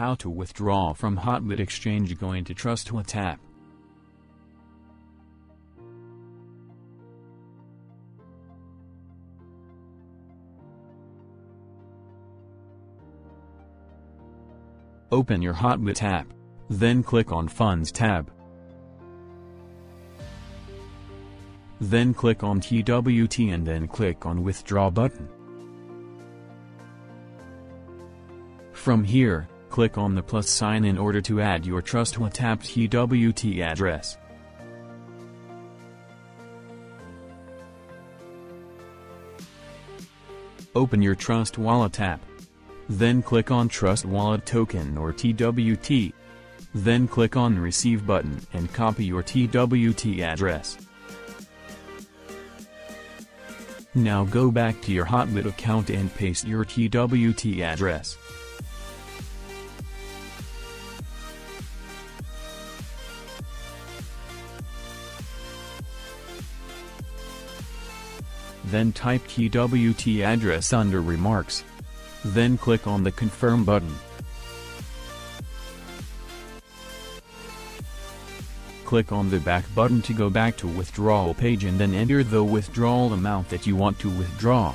How to withdraw from Hotbit Exchange going to Trust Wallet. Open your Hotbit app, then click on Funds tab. Then click on TWT and then click on Withdraw button. From here, click on the plus sign in order to add your Trust Wallet app TWT address. Open your Trust Wallet app. Then click on Trust Wallet Token or TWT. Then click on Receive button and copy your TWT address. Now go back to your Hotbit account and paste your TWT address. Then type TWT address under Remarks. Then click on the Confirm button. Click on the back button to go back to withdrawal page and then enter the withdrawal amount that you want to withdraw.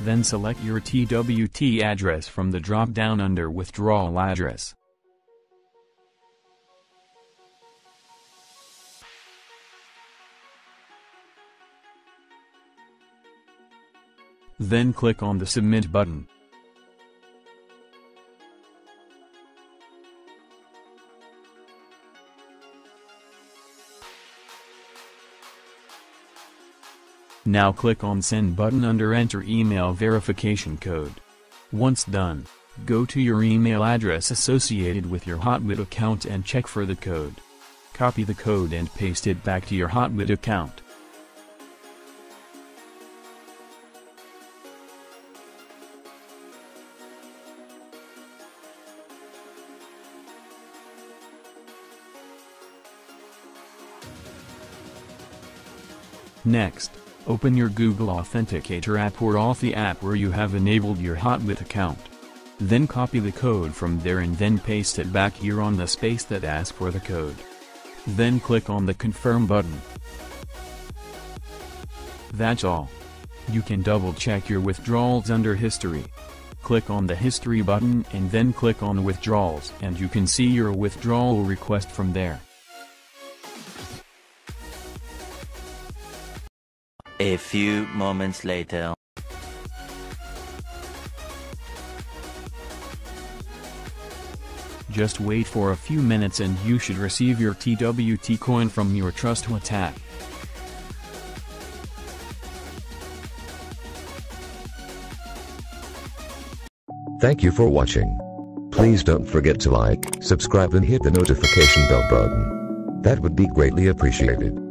Then select your TWT address from the drop-down under Withdrawal Address. Then click on the Submit button. Now click on Send button under Enter email verification code. Once done, go to your email address associated with your Hotbit account and check for the code. Copy the code and paste it back to your Hotbit account. Next, open your Google Authenticator app or Authy app where you have enabled your Hotbit account. Then copy the code from there and then paste it back here on the space that asks for the code. Then click on the Confirm button. That's all. You can double check your withdrawals under History. Click on the History button and then click on Withdrawals and you can see your withdrawal request from there. A few moments later. Just wait for a few minutes and you should receive your TWT coin from your Trust Wallet app. Thank you for watching. Please don't forget to like, subscribe and hit the notification bell button. That would be greatly appreciated.